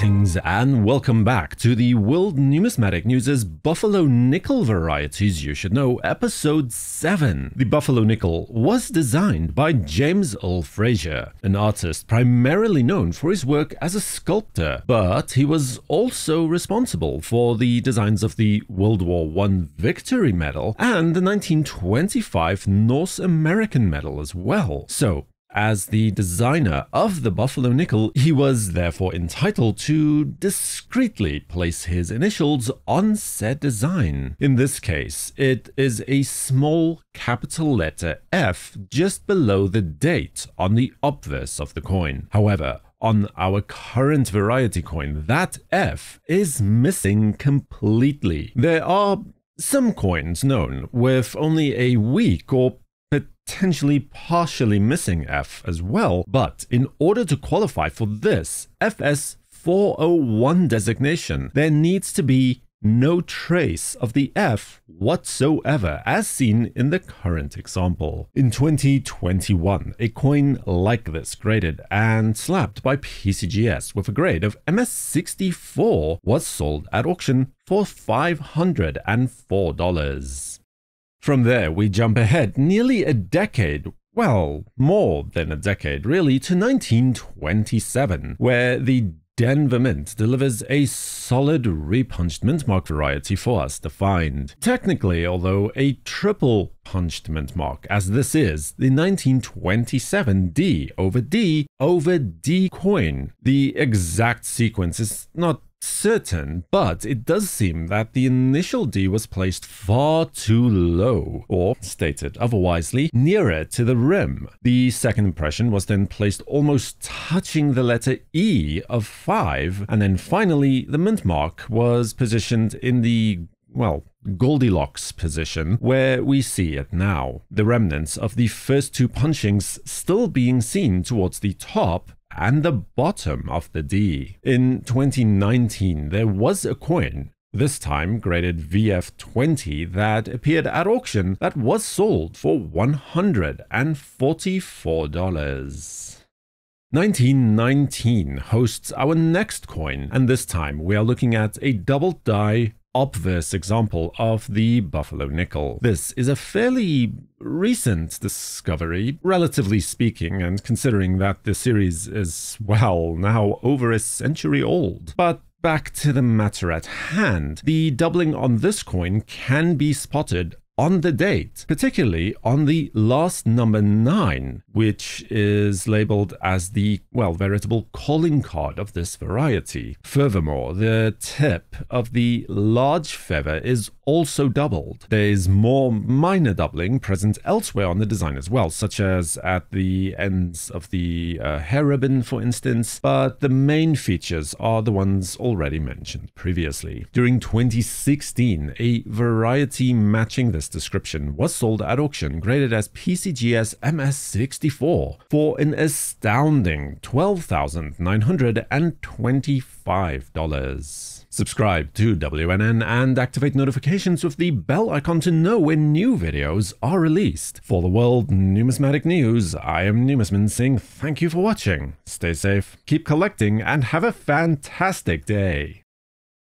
Greetings and welcome back to the World Numismatic News' Buffalo Nickel Varieties You Should Know, Episode 7. The Buffalo Nickel was designed by James Earle Fraser, an artist primarily known for his work as a sculptor, but he was also responsible for the designs of the World War I Victory Medal and the 1925 Norse-American Medal as well. So, as the designer of the Buffalo Nickel, he was therefore entitled to discreetly place his initials on said design. In this case, it is a small capital letter F just below the date on the obverse of the coin. However, on our current variety coin, that F is missing completely. There are some coins known with only a weak or potentially partially missing F as well, but in order to qualify for this FS 401 designation, there needs to be no trace of the F whatsoever, as seen in the current example. In 2021, a coin like this, graded and slabbed by PCGS with a grade of MS64, was sold at auction for $504. From there, we jump ahead nearly a decade, well, more than a decade really, to 1927, where the Denver Mint delivers a solid repunched mint mark variety for us to find. Technically, although a triple punched mint mark, as this is the 1927 D over D over D coin. The exact sequence is not certain, but it does seem that the initial D was placed far too low, or, stated otherwisely, nearer to the rim. The second impression was then placed almost touching the letter E of 5, and then finally the mint mark was positioned in the well, Goldilocks position where we see it now. The remnants of the first two punchings still being seen towards the top and the bottom of the D. In 2019, there was a coin this time graded VF20 that appeared at auction that was sold for $144. 1919 hosts our next coin, and this time we are looking at a double die obverse example of the Buffalo nickel. This is a fairly recent discovery, relatively speaking, and considering that the series is, well, now over a century old. But Back to the matter at hand. The doubling on this coin can be spotted on the date, particularly on the last number 9, which is labeled as the, well, veritable calling card of this variety. Furthermore, the tip of the large feather is also doubled. There is more minor doubling present elsewhere on the design as well, such as at the ends of the uh, hair ribbon, for instance, but the main features are the ones already mentioned previously. During 2016, a variety matching this description was sold at auction, graded as PCGS MS64 for an astounding $12,925. Subscribe to WNN and activate notifications with the bell icon to know when new videos are released. For the World Numismatic News, I am Numisman Singh. thank you for watching. Stay safe, keep collecting, and have a fantastic day.